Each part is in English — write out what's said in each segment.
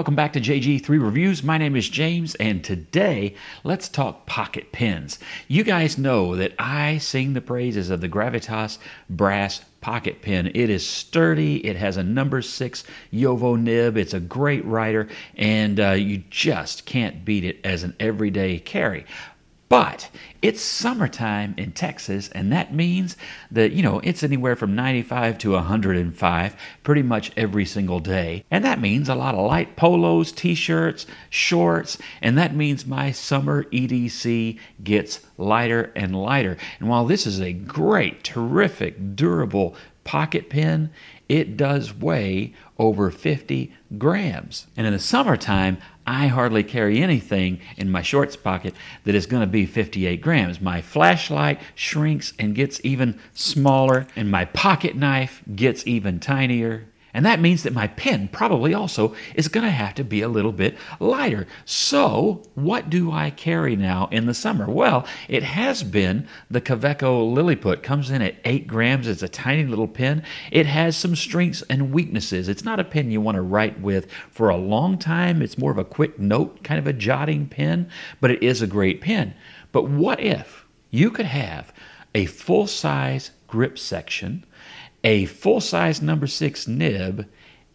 welcome back to JG3 Reviews. My name is James, and today let's talk pocket pens. You guys know that I sing the praises of the Gravitas brass pocket pen. It is sturdy, it has a number six JOWO nib, it's a great writer, and uh, you just can't beat it as an everyday carry. But it's summertime in Texas, and that means that, you know, it's anywhere from 95 to 105 pretty much every single day. And that means a lot of light polos, t shirts, shorts, and that means my summer EDC gets lighter and lighter. And while this is a great, terrific, durable pocket pen, it does weigh over 50 grams. And in the summertime, I hardly carry anything in my shorts pocket that is going to be 58 grams. My flashlight shrinks and gets even smaller, and my pocket knife gets even tinier. And that means that my pen probably also is going to have to be a little bit lighter. So, what do I carry now in the summer? Well, it has been the Kaweco Liliput. Comes in at 8 grams. It's a tiny little pen. It has some strengths and weaknesses. It's not a pen you want to write with for a long time. It's more of a quick note, kind of a jotting pen, but it is a great pen. But what if you could have a full size grip section a full size number six nib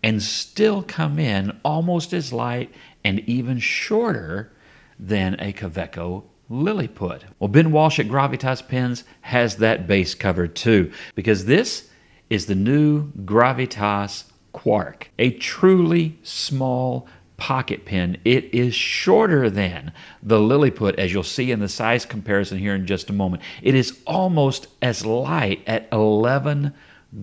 and still come in almost as light and even shorter than a Kaweco Liliput. Well, Ben Walsh at Gravitas Pens has that base covered too, because this is the new Gravitas Quark, a truly small pocket pen. It is shorter than the Liliput, as you'll see in the size comparison here in just a moment. It is almost as light at 11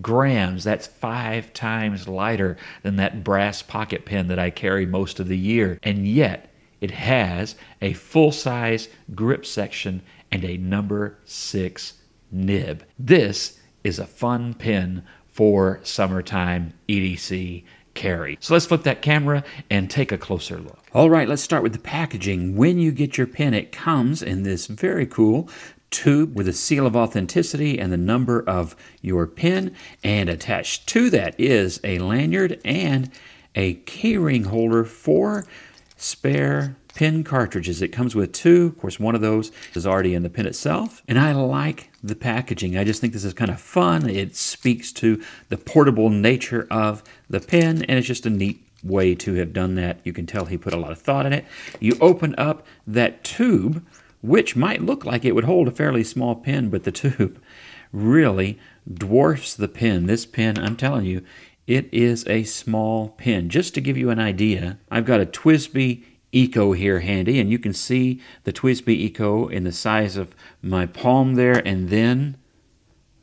grams. That's five times lighter than that brass pocket pen that I carry most of the year. And yet, it has a full size grip section and a number six nib. This is a fun pen for summertime EDC carry. So let's flip that camera and take a closer look. All right, let's start with the packaging. When you get your pen, it comes in this very cool tube with a seal of authenticity and the number of your pen. And attached to that is a lanyard and a keyring holder for spare pen cartridges. It comes with two. Of course, one of those is already in the pen itself. And I like the packaging. I just think this is kind of fun. It speaks to the portable nature of the pen, and it's just a neat way to have done that. You can tell he put a lot of thought in it. You open up that tube which might look like it would hold a fairly small pen, but the tube really dwarfs the pen. This pen, I'm telling you, it is a small pen. Just to give you an idea, I've got a TWSBI Eco here handy, and you can see the TWSBI Eco in the size of my palm there, and then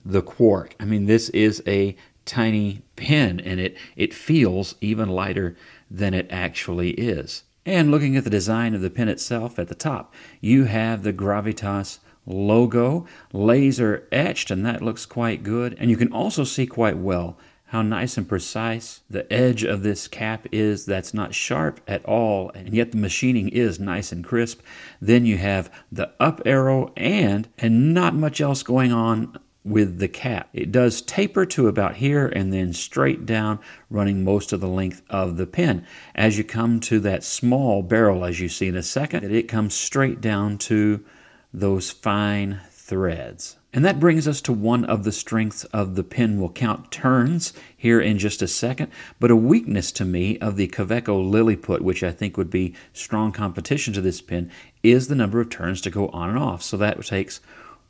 the Quark. I mean, this is a tiny pen, and it, it feels even lighter than it actually is. And looking at the design of the pen itself at the top, you have the Gravitas logo laser etched, and that looks quite good. And you can also see quite well how nice and precise the edge of this cap is. That's not sharp at all, and yet the machining is nice and crisp. Then you have the up arrow and and not much else going on with the cap. It does taper to about here and then straight down, running most of the length of the pin. As you come to that small barrel, as you see in a second, it comes straight down to those fine threads. And that brings us to one of the strengths of the pin We'll count turns here in just a second, but a weakness to me of the Kaweco Liliput, which I think would be strong competition to this pin, is the number of turns to go on and off. So that takes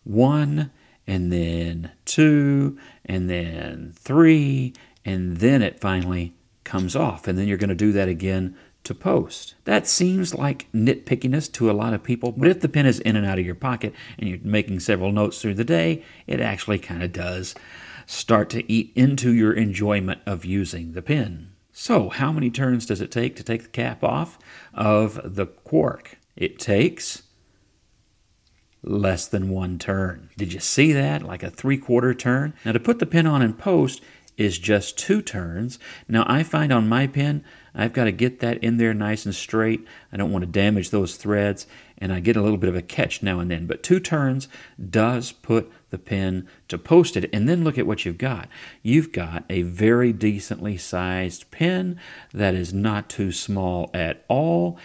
one, and then two, and then three, and then it finally comes off. And then you're going to do that again to post. That seems like nitpickiness to a lot of people, but if the pen is in and out of your pocket and you're making several notes through the day, it actually kind of does start to eat into your enjoyment of using the pen. So, how many turns does it take to take the cap off of the Quark? It takes less than one turn. Did you see that? Like a three quarter turn? Now to put the pin on in post is just two turns. Now I find on my pin, I've got to get that in there nice and straight. I don't want to damage those threads. and I get a little bit of a catch now and then. But two turns does put the pin to post it. And then look at what you've got. You've got a very decently sized pin that is not too small at all.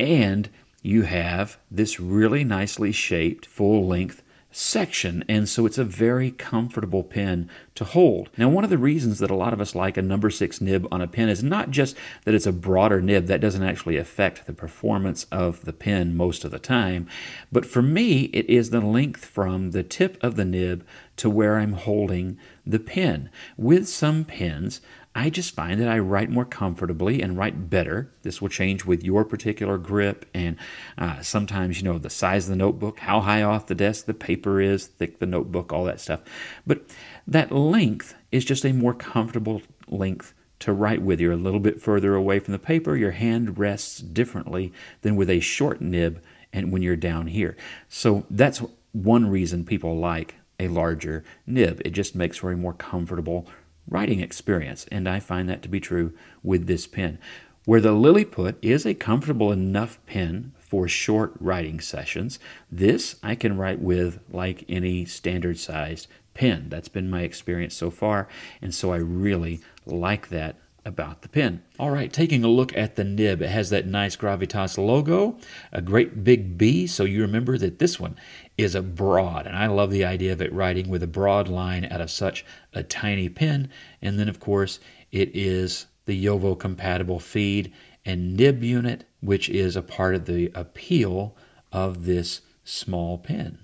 And you have this really nicely shaped full length section, and so it's a very comfortable pen to hold. Now, one of the reasons that a lot of us like a number six nib on a pen is not just that it's a broader nib, that doesn't actually affect the performance of the pen most of the time, but for me, it is the length from the tip of the nib to where I'm holding the pen. With some pens, I just find that I write more comfortably and write better. This will change with your particular grip and uh, sometimes, you know, the size of the notebook, how high off the desk the paper is, thick the notebook, all that stuff. But that length is just a more comfortable length to write with. You're a little bit further away from the paper. Your hand rests differently than with a short nib and when you're down here. So that's one reason people like a larger nib. It just makes for a more comfortable writing experience, and I find that to be true with this pen. Where the Liliput is a comfortable enough pen for short writing sessions, this I can write with like any standard sized pen. That's been my experience so far, and so I really like that about the pen. All right, taking a look at the nib, it has that nice Gravitas logo, a great big B, so you remember that this one is a broad, and I love the idea of it writing with a broad line out of such a tiny pen. And then, of course, it is the JOWO compatible feed and nib unit, which is a part of the appeal of this small pen.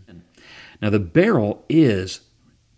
Now, the barrel is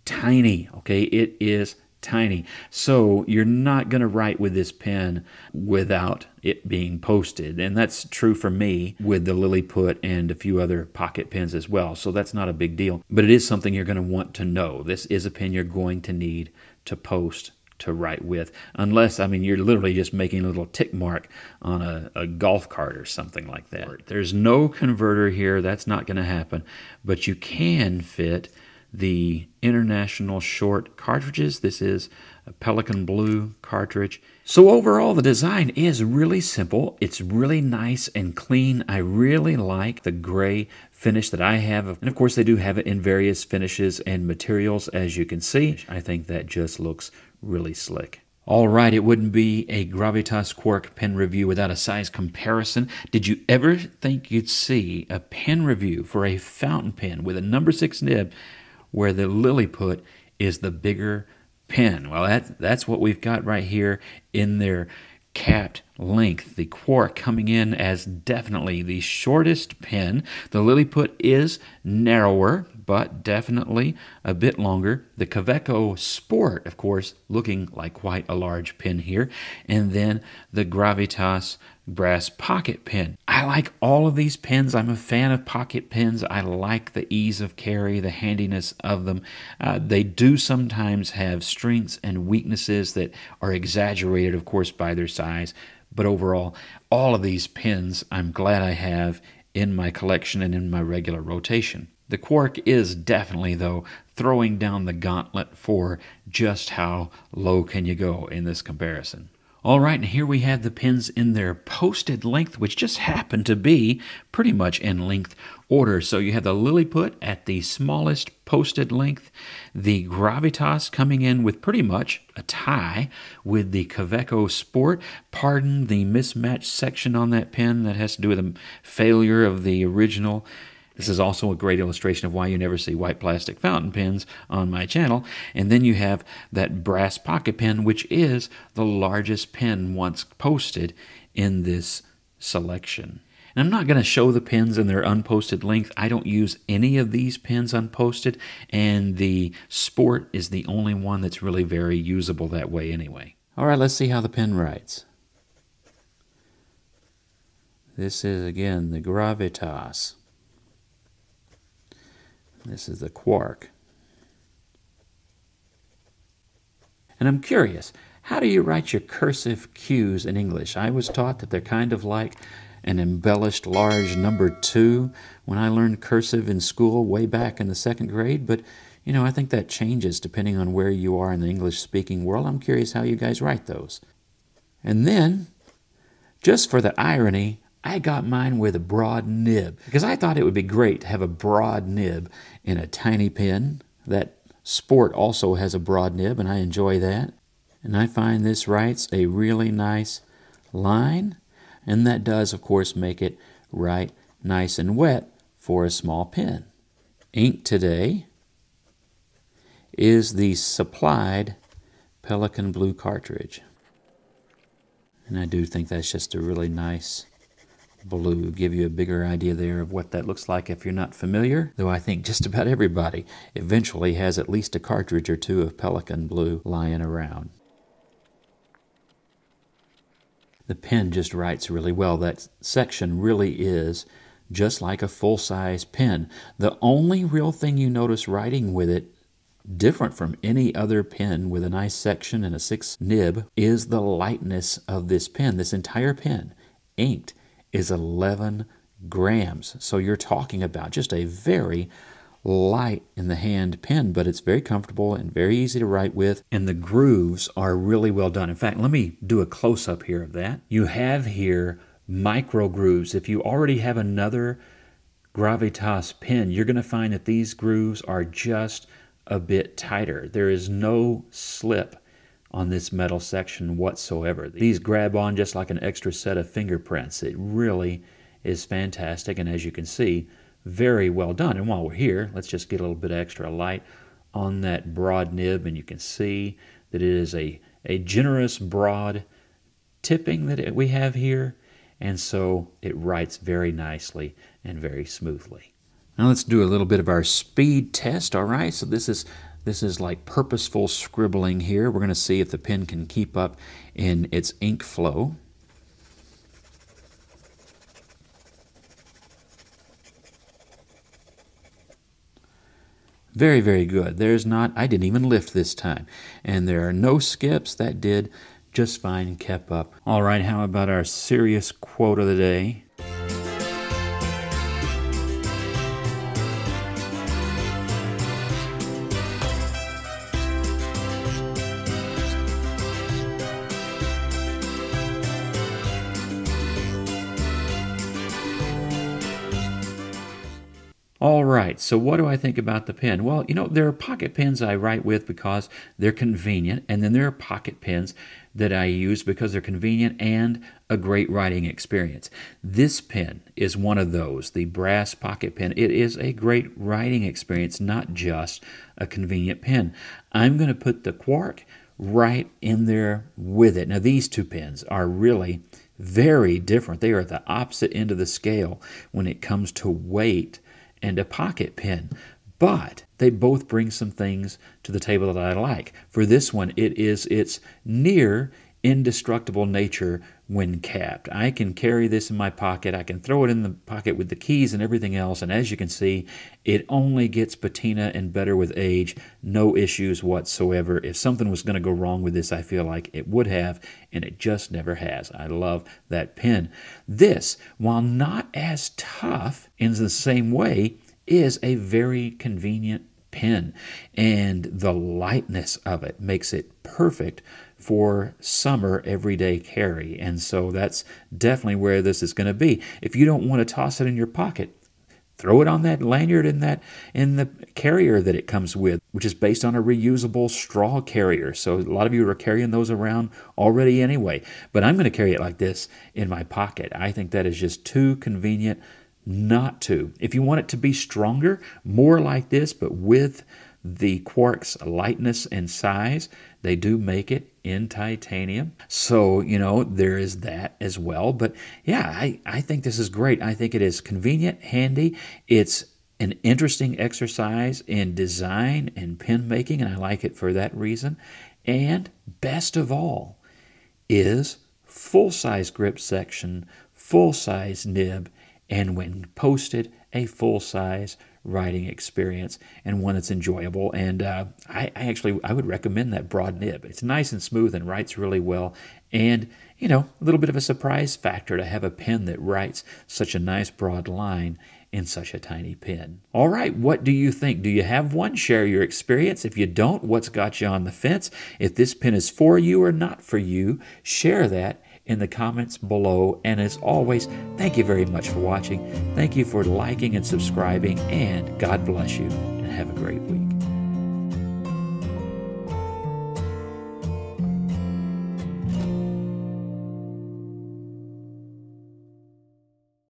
tiny, okay? It is tiny. So you're not going to write with this pen without it being posted. And that's true for me with the Liliput and a few other pocket pens as well. So that's not a big deal. But it is something you're going to want to know. This is a pen you're going to need to post to write with. Unless, I mean, you're literally just making a little tick mark on a, a golf cart or something like that. There's no converter here. That's not going to happen. But you can fit the International Short cartridges. This is a Pelikan Blue cartridge. So overall, the design is really simple. It's really nice and clean. I really like the gray finish that I have. And of course, they do have it in various finishes and materials, as you can see. I think that just looks really slick. All right, it wouldn't be a Gravitas Quark pen review without a size comparison. Did you ever think you'd see a pen review for a fountain pen with a number six nib where the Liliput is the bigger pen. Well, that, that's what we've got right here in their capped length. The Quark coming in as definitely the shortest pen. The Liliput is narrower, but definitely a bit longer. The Kaweco Sport, of course, looking like quite a large pin here. And then the Gravitas brass pocket pin. I like all of these pins. I'm a fan of pocket pins. I like the ease of carry, the handiness of them. Uh, they do sometimes have strengths and weaknesses that are exaggerated, of course, by their size. But overall, all of these pins I'm glad I have in my collection and in my regular rotation. The Quark is definitely, though, throwing down the gauntlet for just how low can you go in this comparison. All right, and here we have the pins in their posted length, which just happen to be pretty much in length order. So you have the Liliput at the smallest posted length, the Gravitas coming in with pretty much a tie with the Kaweco Sport. Pardon the mismatched section on that pen that has to do with the failure of the original this is also a great illustration of why you never see white plastic fountain pens on my channel. And then you have that brass pocket pen, which is the largest pen once posted in this selection. And I'm not going to show the pins in their unposted length. I don't use any of these pins unposted, and the Sport is the only one that's really very usable that way anyway. All right, let's see how the pen writes. This is, again, the Gravitas. This is the quark. And I'm curious, how do you write your cursive Q's in English? I was taught that they're kind of like an embellished large number two when I learned cursive in school way back in the second grade, but you know, I think that changes depending on where you are in the English speaking world. I'm curious how you guys write those. And then, just for the irony I got mine with a broad nib because I thought it would be great to have a broad nib in a tiny pen. That Sport also has a broad nib, and I enjoy that. And I find this writes a really nice line, and that does, of course, make it write nice and wet for a small pen. Ink today is the supplied Pelikan Blue cartridge. And I do think that's just a really nice blue. Give you a bigger idea there of what that looks like if you're not familiar. Though I think just about everybody eventually has at least a cartridge or two of Pelikan Blue lying around. The pen just writes really well. That section really is just like a full-size pen. The only real thing you notice writing with it different from any other pen with a nice section and a six nib is the lightness of this pen. This entire pen, inked, is 11 grams. So you're talking about just a very light in the hand pen, but it's very comfortable and very easy to write with. And the grooves are really well done. In fact, let me do a close up here of that. You have here micro grooves. If you already have another Gravitas pen, you're going to find that these grooves are just a bit tighter. There is no slip on this metal section whatsoever. These grab on just like an extra set of fingerprints. It really is fantastic and as you can see, very well done. And while we're here, let's just get a little bit extra light on that broad nib and you can see that it is a, a generous broad tipping that we have here and so it writes very nicely and very smoothly. Now let's do a little bit of our speed test, all right? So this is this is like purposeful scribbling here. We're going to see if the pen can keep up in its ink flow. Very, very good. There's not, I didn't even lift this time. And there are no skips. That did just fine and kept up. All right, how about our serious quote of the day? All right, so what do I think about the pen? Well, you know, there are pocket pens I write with because they're convenient, and then there are pocket pens that I use because they're convenient and a great writing experience. This pen is one of those, the brass pocket pen. It is a great writing experience, not just a convenient pen. I'm going to put the Quark right in there with it. Now, these two pens are really very different. They are at the opposite end of the scale when it comes to weight and a pocket pen. But they both bring some things to the table that I like. For this one, it is its near indestructible nature when capped. I can carry this in my pocket. I can throw it in the pocket with the keys and everything else. And as you can see, it only gets patina and better with age. No issues whatsoever. If something was going to go wrong with this, I feel like it would have, and it just never has. I love that pen. This, while not as tough in the same way, is a very convenient pen. And the lightness of it makes it perfect for summer everyday carry. And so that's definitely where this is going to be. If you don't want to toss it in your pocket, throw it on that lanyard in that in the carrier that it comes with, which is based on a reusable straw carrier. So a lot of you are carrying those around already anyway. But I'm going to carry it like this in my pocket. I think that is just too convenient not to. If you want it to be stronger, more like this, but with the Quark's lightness and size, they do make it in titanium. So, you know, there is that as well. But yeah, I, I think this is great. I think it is convenient, handy. It's an interesting exercise in design and pen making, and I like it for that reason. And best of all is full size grip section, full size nib, and when posted, a full size writing experience and one that's enjoyable. And uh, I, I, actually I would recommend that broad nib. It's nice and smooth and writes really well. And you know, a little bit of a surprise factor to have a pen that writes such a nice broad line in such a tiny pen. All right, what do you think? Do you have one? Share your experience. If you don't, what's got you on the fence? If this pen is for you or not for you, share that in the comments below. And as always, thank you very much for watching. Thank you for liking and subscribing, and God bless you, and have a great week.